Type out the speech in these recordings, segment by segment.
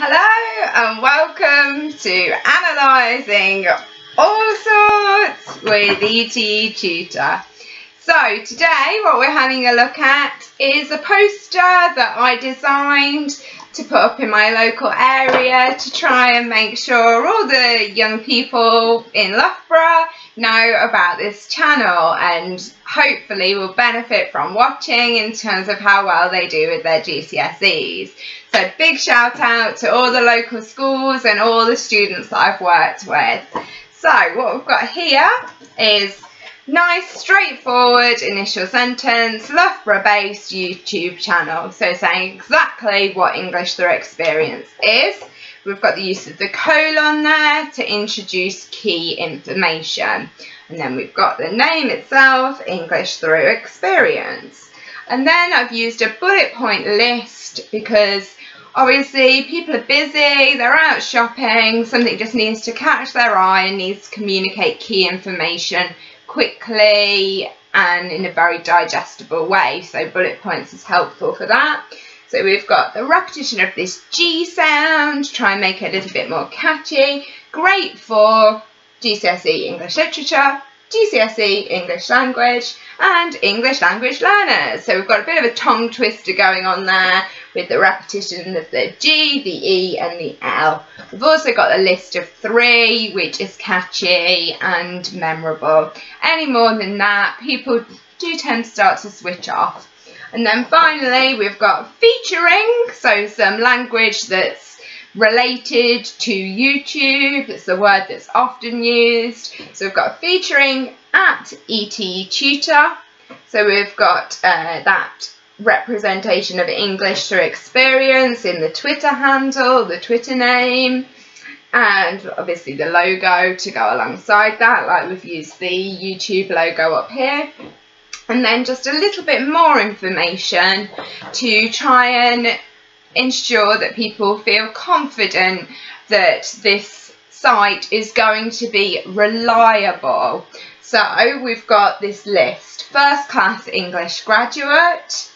Hello and welcome to Analysing Allsorts with ETETutor. So today what we're having a look at is a poster that I designed to put up in my local area to try and make sure all the young people in Loughborough know about this channel and hopefully will benefit from watching in terms of how well they do with their GCSEs. So big shout out to all the local schools and all the students that I've worked with. So what we've got here is nice straightforward initial sentence, Loughborough based YouTube channel. So saying exactly what English Through Experience is. We've got the use of the colon there to introduce key information. And then we've got the name itself, English Through Experience. And then I've used a bullet point list because obviously people are busy, they're out shopping, something just needs to catch their eye and needs to communicate key information quickly and in a very digestible way. So bullet points is helpful for that. So we've got the repetition of this G sound, try and make it a little bit more catchy. Great for GCSE English Literature, GCSE English Language and English Language Learners. So we've got a bit of a tongue twister going on there with the repetition of the G, the E and the L. We've also got a list of three which is catchy and memorable. Any more than that, people do tend to start to switch off. And then finally, we've got featuring, so some language that's related to YouTube. It's a word that's often used. So we've got featuring at ETETutor. So we've got uh, that representation of English through experience in the Twitter handle, the Twitter name, and obviously the logo to go alongside that, like we've used the YouTube logo up here and then just a little bit more information to try and ensure that people feel confident that this site is going to be reliable. So we've got this list. First class English graduate,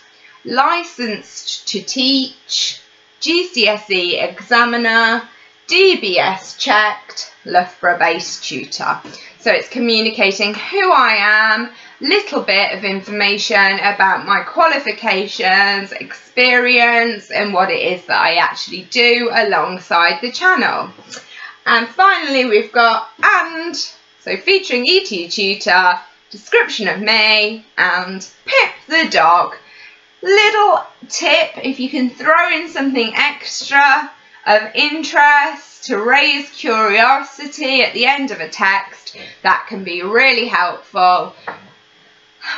licensed to teach, GCSE examiner, DBS checked, Loughborough based tutor. So it's communicating who I am, little bit of information about my qualifications, experience and what it is that I actually do alongside the channel. And finally we've got and, so featuring ETETutor, description of me and Pip the dog. Little tip, if you can throw in something extra of interest to raise curiosity at the end of a text, that can be really helpful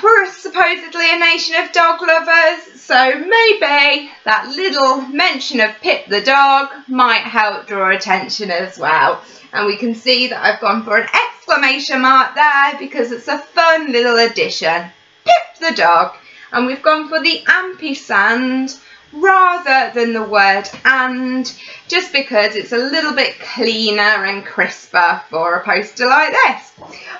we're supposedly a nation of dog lovers, so maybe that little mention of Pip the dog might help draw attention as well. And we can see that I've gone for an exclamation mark there because it's a fun little addition. Pip the dog. And we've gone for the ampersand rather than the word and just because it's a little bit cleaner and crisper for a poster like this.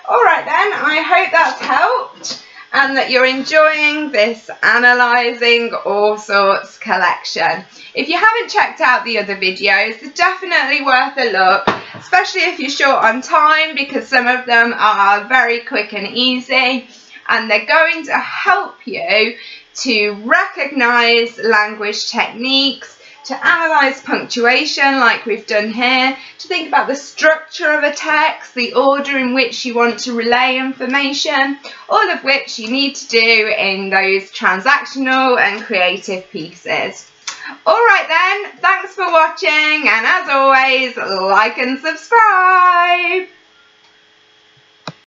Alright then, I hope that's helped and that you're enjoying this analysing all sorts collection. If you haven't checked out the other videos, they're definitely worth a look, especially if you're short on time because some of them are very quick and easy and they're going to help you to recognise language techniques to analyse punctuation like we've done here, to think about the structure of a text, the order in which you want to relay information, all of which you need to do in those transactional and creative pieces. Alright then, thanks for watching and as always, like and subscribe!